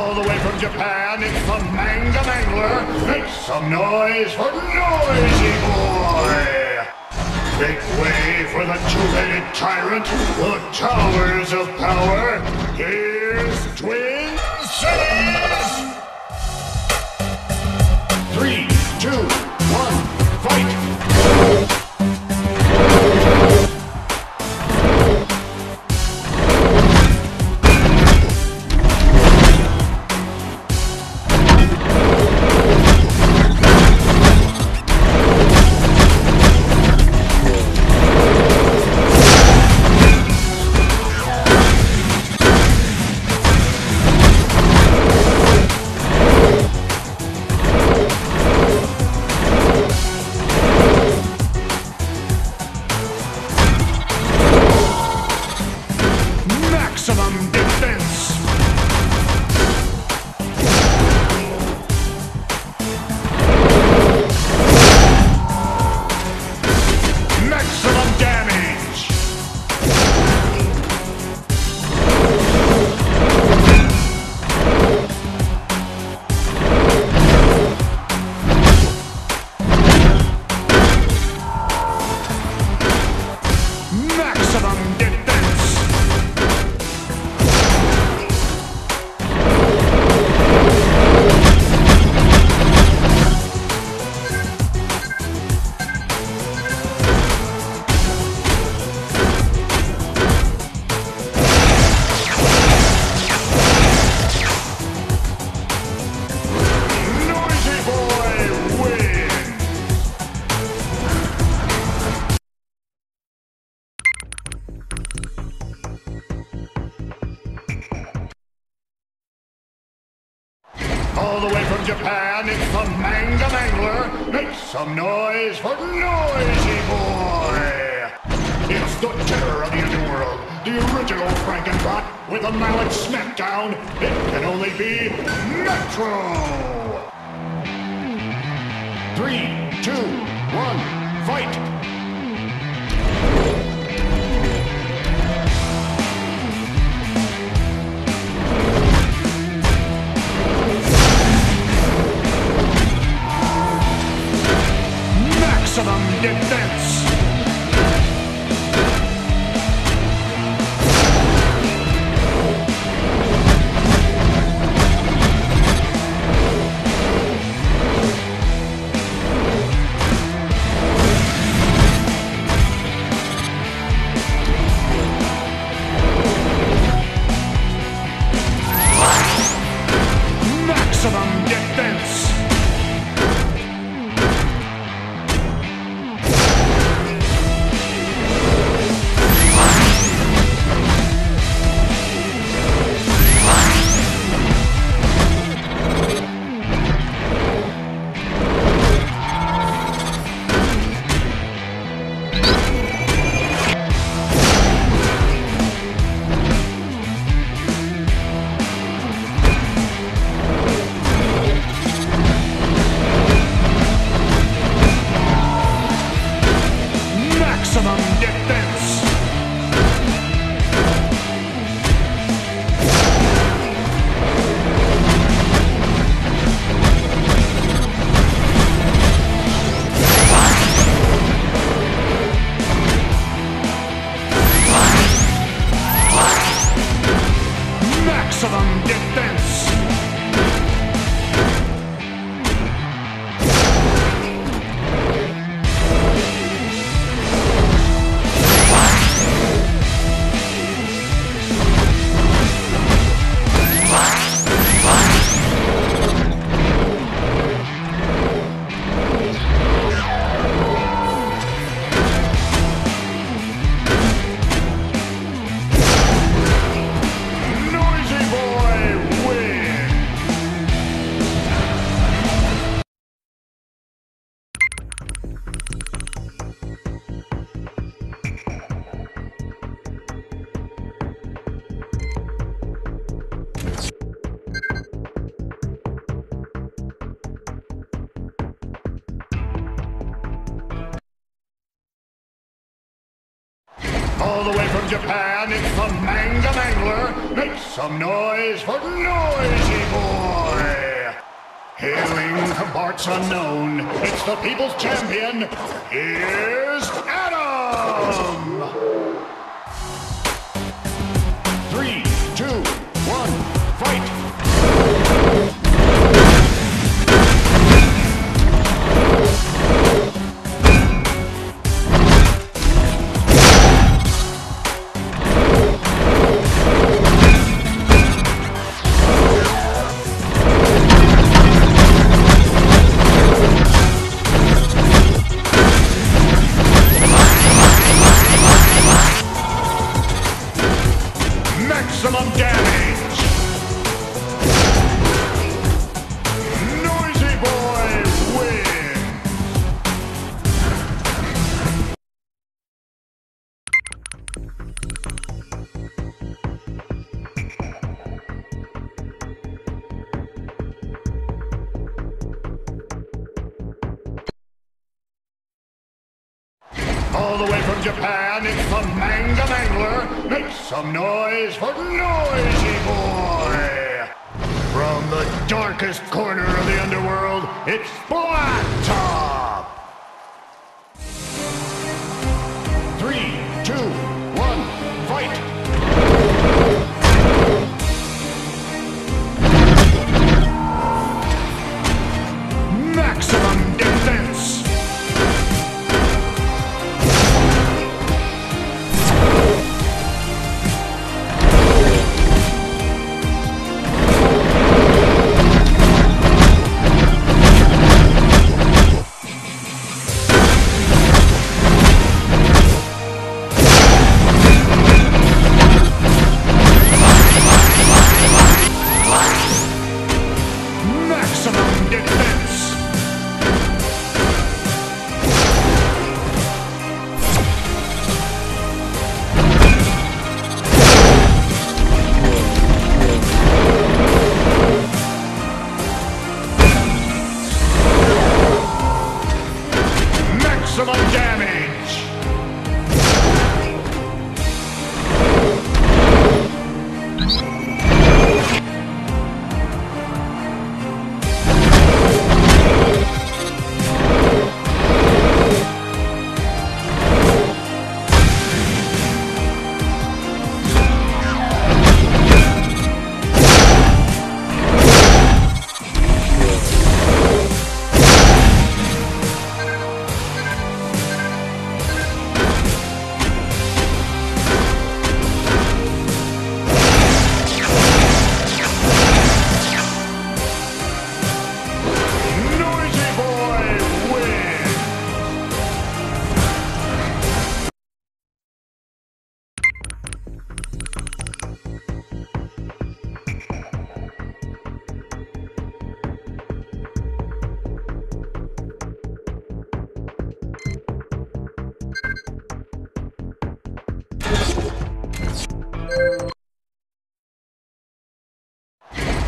All the way from Japan, it's the Manga Mangler. Make some noise for Noisy Boy! Make way for the two-headed tyrant, the Towers of Power. Here's Twin Cities! Three, two, All the way from Japan, it's the Manga Mangler. Make some noise for Noisy Boy! It's the terror of the underworld, the original Frankenbot with a mallet smackdown. It can only be Metro! Three, two, one, fight! Maximum defense! All the way from Japan, it's the Manga Mangler. Make some noise for Noisy Boy! Hailing from parts unknown, it's the people's champion. Here's Atom! Japan, it's the Manga Mangler. Make some noise for Noisy Boy. From the darkest corner of the underworld, it's Black Top.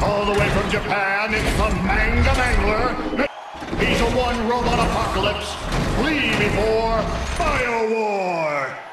All the way from Japan, it's the Manga Mangler. He's a one robot apocalypse. Flee before Bio War.